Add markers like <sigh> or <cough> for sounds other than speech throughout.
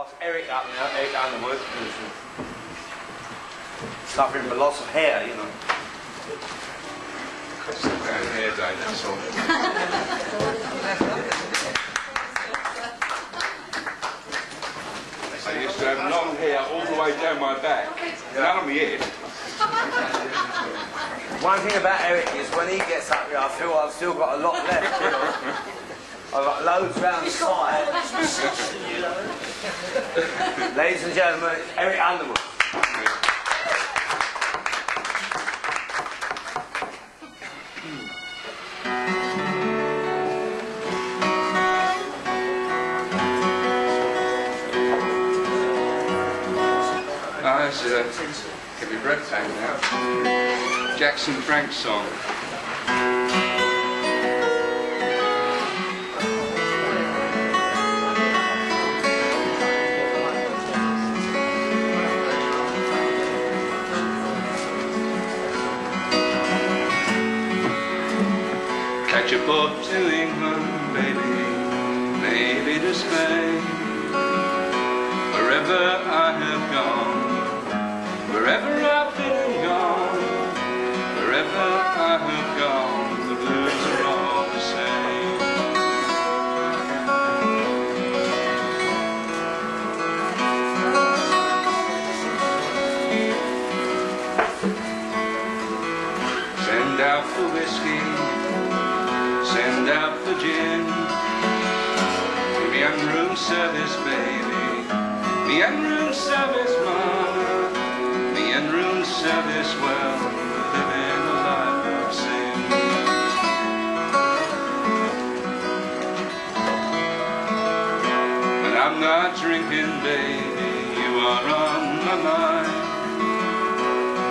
ask Eric up now, Eric Underwood, who's suffering from loss of hair, you know. hair day, that's all. I used to have long hair all the way down my back. None on my head. One thing about Eric is when he gets up here, I feel I've still got a lot left. You know? I've got loads round the side. <laughs> <laughs> Ladies and gentlemen, it's Eric Underwood. Ah, oh, this is uh, a, can be breathtaking now. Jackson Frank song. Catch a boat to England, baby, maybe to Spain. Wherever I have gone, wherever I've been and gone, wherever I have gone, the blues are all the same. Send out the whiskey, send out the gin. Me and room service, baby. Me and room service, mama. Me and room service, well, living a life of sin. When I'm not drinking, baby, you are on my mind.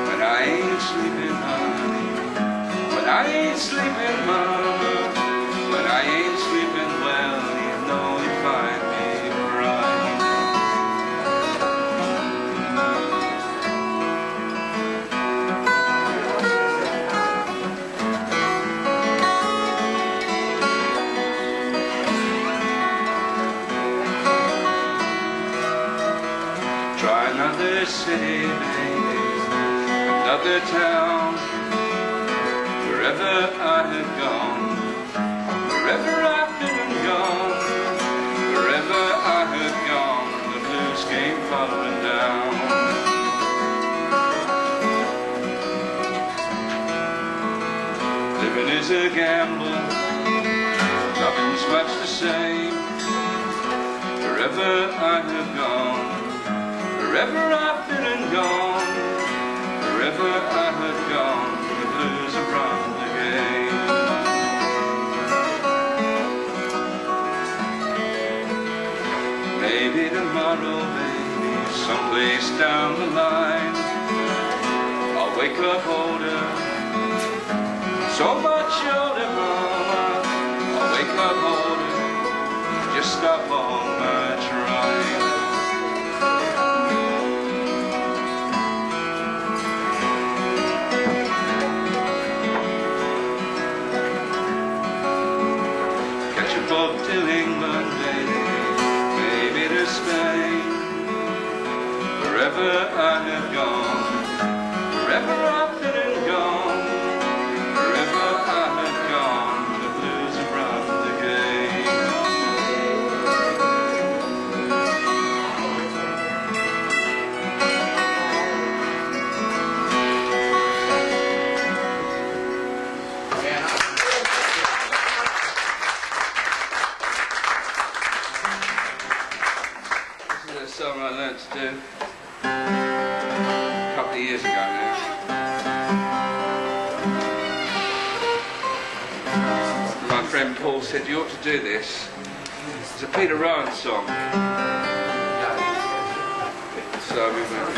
When I ain't sleeping, honey. When I ain't sleeping, mama. I ain't sleeping, well, you know me crying. Try another city, baby, another town. Wherever I have gone, nothing's much the same. Wherever I have gone, wherever I've been and gone, wherever I have gone, the blues have run the game. Maybe tomorrow, maybe someplace down the line, I'll wake up older, so much older, stop all my trying. Catch a boat to England, baby, maybe to Spain. Wherever I have gone, song I learned to do a couple of years ago now. My friend Paul said, you ought to do this. It's a Peter Rowan song. So we went.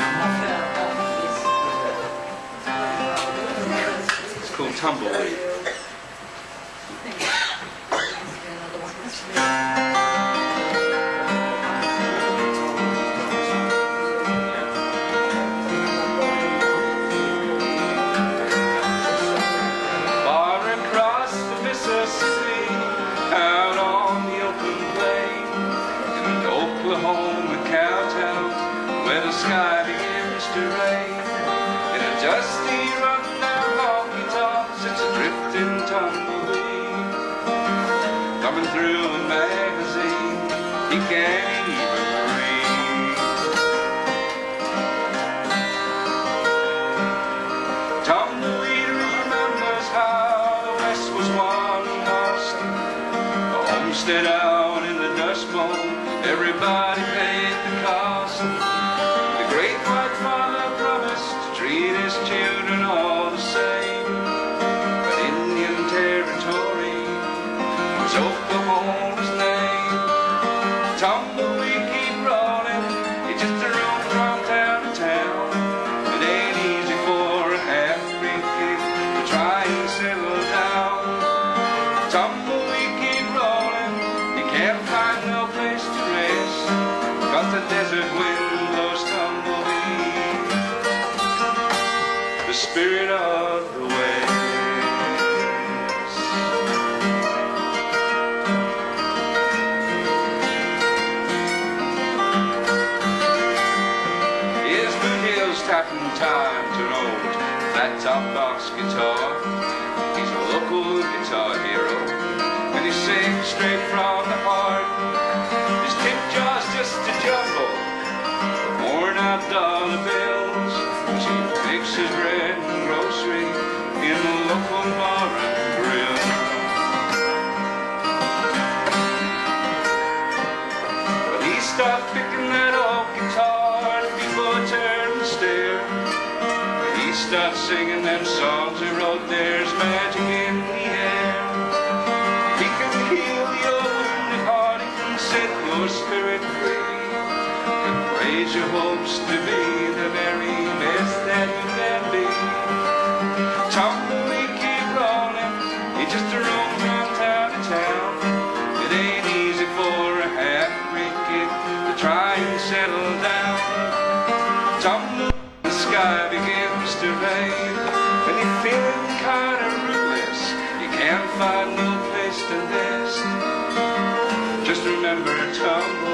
Uh, it's called Tumbleweed. the sky begins to rain In a dusty rundown honky-tonk sits a drifting tumbleweed. Coming through a magazine he can't even read. Tumbleweed remembers how the West was won and awesome a homestead out. spirit of the waves. Here's the hills tapping time to an old flat top box guitar. He's a local guitar hero, and he sings straight from the heart. singing them songs we wrote. There's magic in place to rest. Just remember, Tumble.